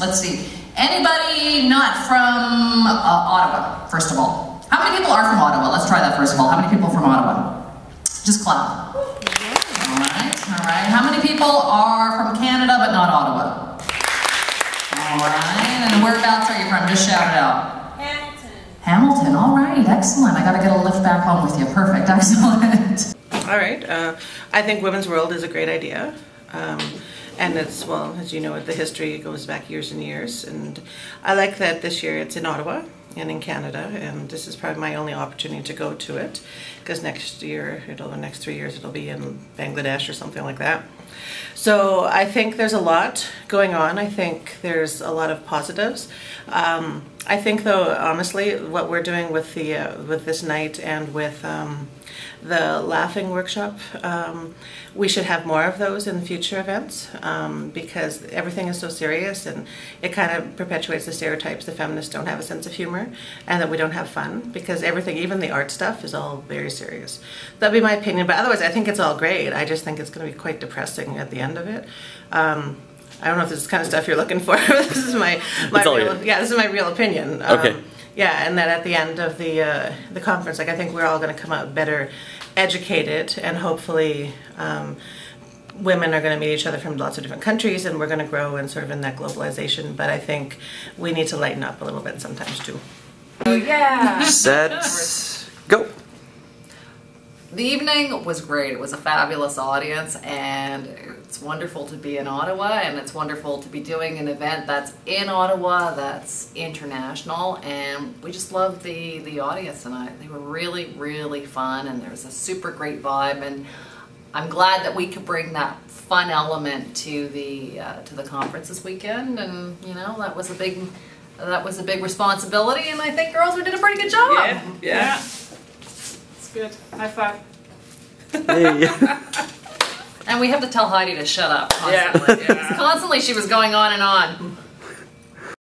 let's see. Anybody not from uh, Ottawa, first of all? How many people are from Ottawa? Let's try that first of all. How many people from Ottawa? Just clap. All right, all right. How many people are from Canada but not Ottawa? All right, and whereabouts are you from? Just shout it out. Hamilton. Hamilton, all right, excellent. I gotta get a lift back home with you. Perfect, excellent. All right. Uh, I think Women's World is a great idea. Um, and it's, well, as you know, the history goes back years and years. And I like that this year it's in Ottawa and in Canada. And this is probably my only opportunity to go to it because next year, it'll, the next three years, it'll be in Bangladesh or something like that. So I think there's a lot going on. I think there's a lot of positives. Um, I think, though, honestly, what we're doing with the uh, with this night and with um, the laughing workshop, um, we should have more of those in future events um, because everything is so serious and it kind of perpetuates the stereotypes that feminists don't have a sense of humor and that we don't have fun because everything, even the art stuff, is all very serious. That'd be my opinion, but otherwise, I think it's all great. I just think it's going to be quite depressing at the end of it. Um, I don't know if this is the kind of stuff you're looking for. this is my, my real, yeah, this is my real opinion. Um, Okay. Yeah, and that at the end of the uh, the conference, like I think we're all going to come out better educated, and hopefully, um, women are going to meet each other from lots of different countries, and we're going to grow and sort of in that globalization. But I think we need to lighten up a little bit sometimes too. Yeah. Set. Go. The evening was great. It was a fabulous audience, and it's wonderful to be in Ottawa, and it's wonderful to be doing an event that's in Ottawa, that's international, and we just loved the the audience tonight. They were really, really fun, and there was a super great vibe, and I'm glad that we could bring that fun element to the uh, to the conference this weekend, and you know that was a big that was a big responsibility, and I think girls we did a pretty good job. Yeah. It's good. High five. Hey. And we have to tell Heidi to shut up Yeah. Yeah. Constantly she was going on and on.